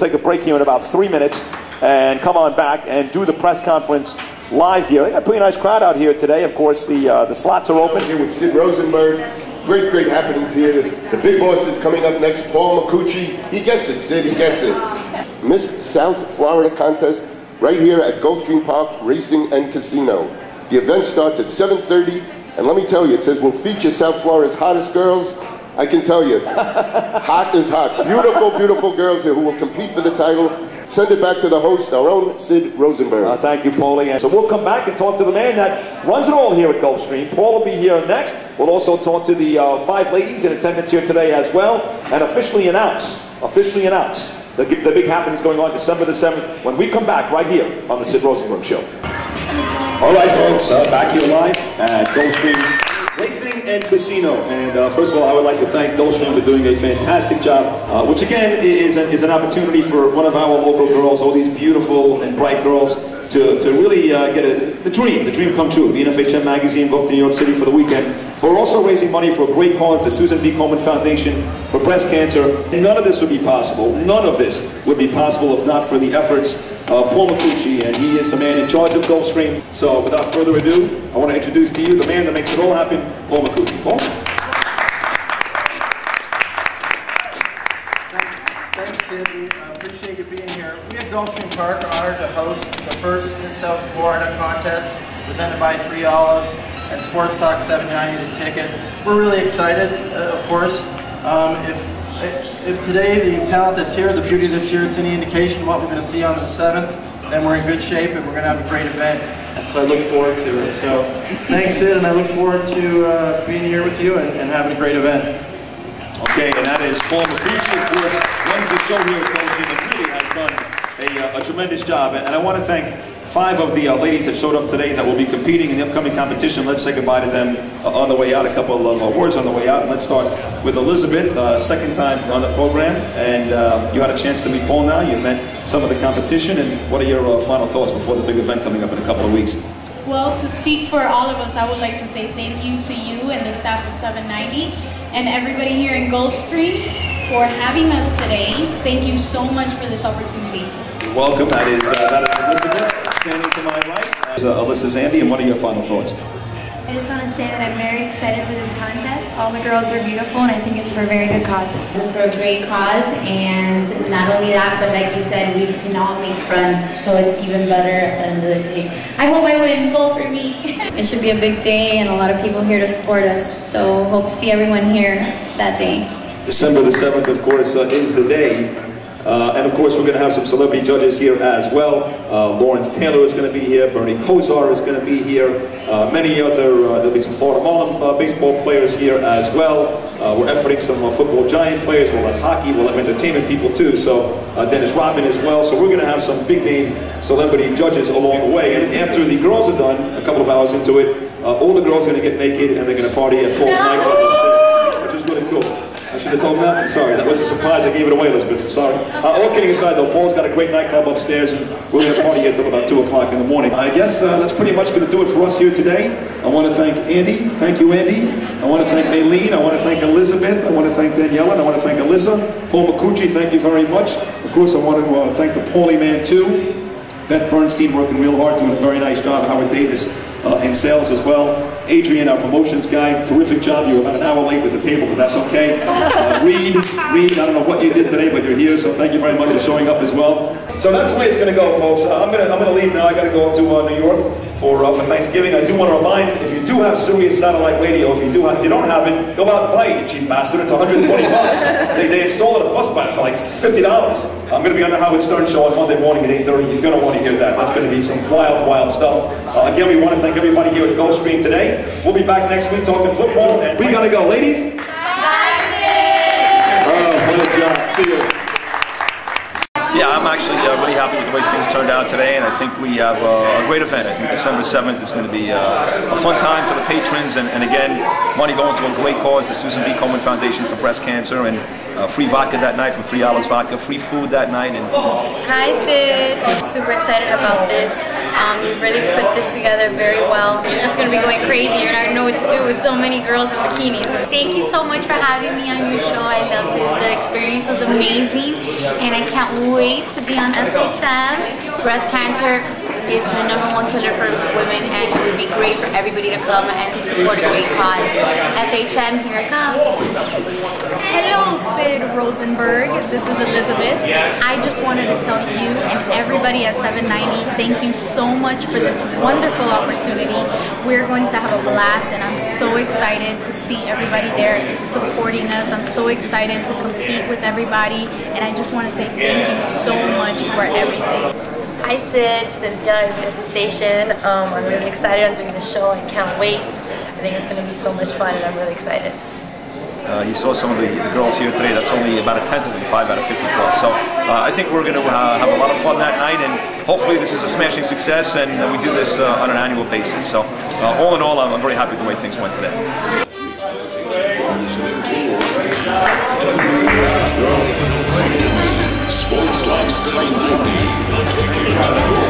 take a break here in about three minutes and come on back and do the press conference live here. They got a pretty nice crowd out here today. Of course, the uh, the slots are open. Here with Sid Rosenberg. Great, great happenings here. The big boss is coming up next, Paul McCucci. He gets it, Sid, he gets it. Miss South Florida contest right here at Gulfstream Park Racing and Casino. The event starts at 7.30, and let me tell you, it says we'll feature South Florida's hottest girls. I can tell you, hot is hot. Beautiful, beautiful girls here who will compete for the title. Send it back to the host, our own Sid Rosenberg. Uh, thank you, Paulie. And so we'll come back and talk to the man that runs it all here at Gulfstream. Paul will be here next. We'll also talk to the uh, five ladies in attendance here today as well, and officially announce, officially announce the, the big happenings going on December the 7th when we come back right here on the Sid Rosenberg Show. All right, folks, uh, back here live at Gulfstream Racing and Casino. And uh, first of all, I would like to thank Gulfstream for doing a fantastic job, uh, which again is an, is an opportunity for one of our local girls, all these beautiful and bright girls, to, to really uh, get a, the dream, the dream come true. Be in FHM Magazine, go up to New York City for the weekend. We're also raising money for a great cause, the Susan B. Komen Foundation for breast cancer. None of this would be possible. None of this would be possible if not for the efforts of Paul McCucci, and he is the man in charge of Gulfstream. So without further ado, I want to introduce to you the man that makes it all happen, Paul McCucci. Paul? Thanks. We uh, appreciate you being here. We at Gulfstream Park are honored to host the first Miss South Florida contest presented by Three Olives and Sports Talk 790 The Ticket. We're really excited, uh, of course. Um, if if today the talent that's here, the beauty that's here, it's any indication of what we're going to see on the 7th, then we're in good shape and we're going to have a great event. So I look forward to it. So thanks, Sid, and I look forward to uh, being here with you and, and having a great event. Okay, and that is Paul McCucci, of course, runs the show here at Gulfstream and really has done a, uh, a tremendous job. And I want to thank five of the uh, ladies that showed up today that will be competing in the upcoming competition. Let's say goodbye to them uh, on the way out. A couple of uh, words on the way out. And let's start with Elizabeth, uh, second time on the program. And uh, you had a chance to meet Paul now. You met some of the competition. And what are your uh, final thoughts before the big event coming up in a couple of weeks? Well, to speak for all of us, I would like to say thank you to you and the staff of 790 and everybody here in Gulfstream for having us today. Thank you so much for this opportunity. You're welcome. That is, that is. Standing to my right is uh, Alyssa Zandy, and what are your final thoughts? I just want to say that I'm very excited for this contest. All the girls are beautiful, and I think it's for a very good cause. It's for a great cause, and not only that, but like you said, we can all make friends, so it's even better at the end of the day. I hope I win. Vote for me. it should be a big day, and a lot of people here to support us. So hope to see everyone here that day. December the 7th, of course, uh, is the day uh, and of course, we're going to have some celebrity judges here as well. Uh, Lawrence Taylor is going to be here. Bernie Kosar is going to be here. Uh, many other, uh, there'll be some Florida Marlin uh, baseball players here as well. Uh, we're efforting some football giant players. We'll have hockey. We'll have entertainment people too. So Dennis Rodman as well. So we're going to have some big name celebrity judges along the way. And after the girls are done, a couple of hours into it, all the girls are going to get naked and they're going to party at Paul's nightclub upstairs, which is really cool. I should have told him that. I'm sorry. That was a surprise. I gave it away, Elizabeth. I'm sorry. Uh, all kidding aside, though, Paul's got a great nightclub upstairs, and we're going to party here until about 2 o'clock in the morning. I guess uh, that's pretty much going to do it for us here today. I want to thank Andy. Thank you, Andy. I want to thank Maylene. I want to thank Elizabeth. I want to thank Daniela. I want to thank Alyssa. Paul McCucci, thank you very much. Of course, I want to uh, thank the Paulie man, too. Beth Bernstein working real hard, doing a very nice job. Howard Davis uh, in sales as well. Adrian, our promotions guy, terrific job. You were about an hour late with the table, but that's okay. Uh, Reed, Reed, I don't know what you did today, but you're here, so thank you very much for showing up as well. So that's the way it's going to go, folks. Uh, I'm going to I'm to leave now. I got to go up to uh, New York for uh, for Thanksgiving. I do want to remind, if you do have Sirius satellite radio, if you do have, if you don't have it, go out and buy it, cheap bastard. It's 120 bucks. They, they install it at bus back for like 50 dollars. I'm going to be on the Howard Stern show on Monday morning at 8:30. You're going to want to hear that. That's going to be some wild, wild stuff. Uh, again, we want to thank everybody here at Gulfstream today. We'll be back next week talking football, and we got to go, ladies. Oh, what a job. See you. Yeah, I'm actually uh, really happy with the way things turned out today, and I think we have uh, a great event. I think December 7th is going to be uh, a fun time for the patrons, and, and, again, money going to a great cause, the Susan B. Komen Foundation for Breast Cancer, and uh, free vodka that night from Three Olives Vodka, free food that night. And Hi, Sid. I'm super excited about this. Um, you've really put this together very well. You're just going to be going crazy. You're not going to know what to do with so many girls in bikinis. Thank you so much for having me on your show. I loved it. The experience was amazing, and I can't wait to be on FHM. Breast cancer is the number one killer for women, and it would be great for everybody to come and to support a great cause. FHM, here I come. Hello, Sid Rosenberg. This is Elizabeth. I just wanted to tell you and everybody at 790, thank you so much for this wonderful opportunity. We're going to have a blast, and I'm so excited to see everybody there supporting us. I'm so excited to compete with everybody, and I just want to say thank you so much for everything. Hi Sid, Cynthia, I'm at the station. Um, I'm really excited I'm doing the show. I can't wait. I think it's going to be so much fun and I'm really excited. Uh, you saw some of the, the, girls here today. That's only about a tenth of them, five out of 50 plus. So uh, I think we're going to uh, have a lot of fun that night, and hopefully this is a smashing success, and we do this uh, on an annual basis. So uh, all in all, I'm, I'm very happy with the way things went today. Sports Talk